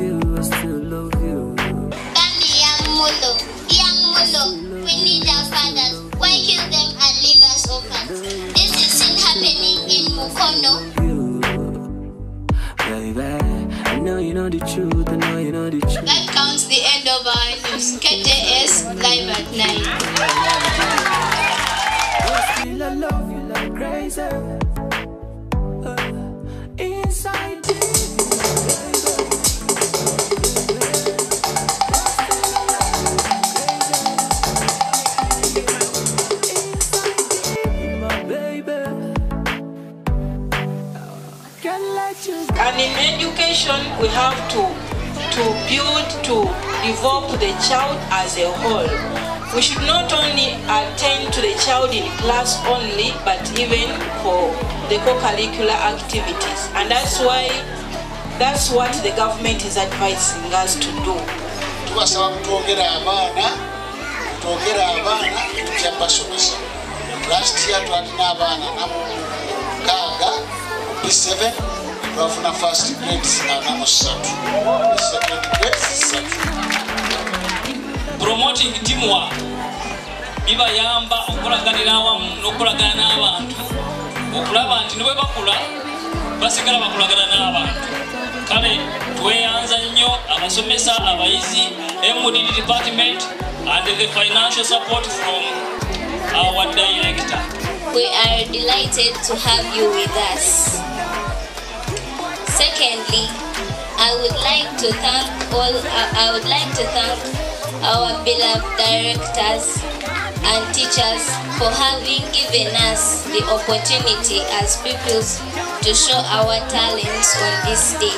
you, I still love you. We need our fathers. Why kill them and leave us? This is still happening in Mukono. Baby, I know you know the truth, I know you know the truth. That counts the end of our news. KJS live at 9. And in education, we have to to build to develop the child as a whole. We should not only attend to the child in class only, but even for the co-curricular activities. And that's why that's what the government is advising us to do. tubasaba kutwongera abaana twongera abaana tujja basomesa last year twalina abaana namukaaga b7 twafuna first grades ana musatu second grades satu promoting teamwork bibayamba okukolaganira awamu n'okukolagana n'abantu. Okulaba nti ne bwe bakula basigala bakolagana n'abantu. Kale tweyanza nnyo abasomesa abayizi mdd department and the financial support from our director We are delighted to have you with us. Secondly, I would like to thank all I would like to thank our beloved directors and teachers for having given us the opportunity as pupils to show our talents on this day.